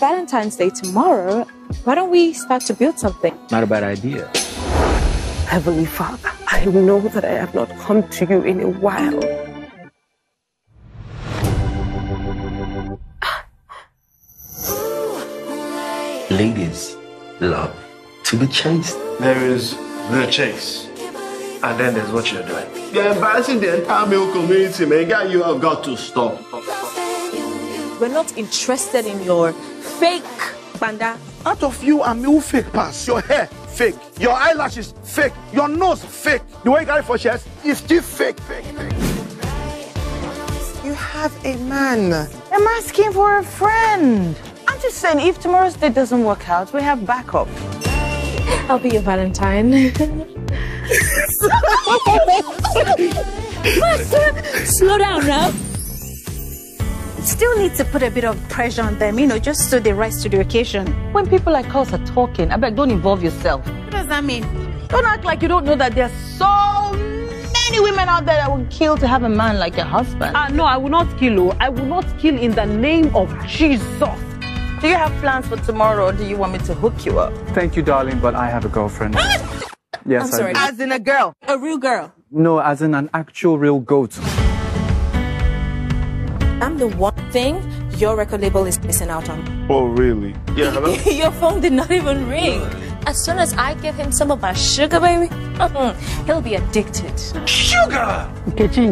Valentine's Day tomorrow. Why don't we start to build something? Not a bad idea. Heavenly Father, I know that I have not come to you in a while. Ladies love to be chased. There is the chase, and then there's what you're doing. You're embarrassing the entire male community, man. Guy, you have got to stop. We're not interested in your fake banda. Out of you and me, who fake pass? Your hair, fake. Your eyelashes, fake. Your nose, fake. The way you carry for chest is still fake, fake, fake. You have a man. I'm asking for a friend. I'm just saying, if tomorrow's date doesn't work out, we have backup. I'll be your Valentine. Slow down now. Still need to put a bit of pressure on them, you know, just so they rise to the occasion. When people like us are talking, I beg, don't involve yourself. What does that mean? Don't act like you don't know that there's so many women out there that would kill to have a man like your husband. Ah, no, I will not kill you. I will not kill in the name of Jesus. Do you have plans for tomorrow or do you want me to hook you up? Thank you, darling, but I have a girlfriend. yes, I'm sorry. I do. As in a girl. A real girl. No, as in an actual real goat. I'm the one thing your record label is missing out on. Oh, really? Yeah, hello? your phone did not even ring. As soon as I give him some of my sugar, baby, he'll be addicted. Sugar! Nkechi